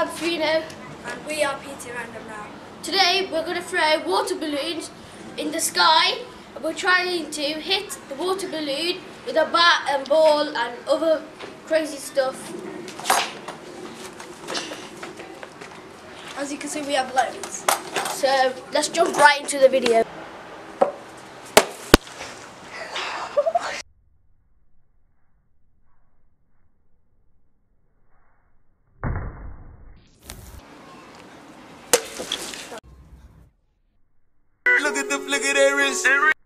And we are PT Random now. Today we're going to throw water balloons in the sky and we're trying to hit the water balloon with a bat and ball and other crazy stuff. As you can see, we have loads. So let's jump right into the video. The flick of their wrist.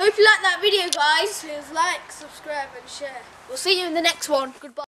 Hope you like that video guys. Please like, subscribe and share. We'll see you in the next one. Goodbye.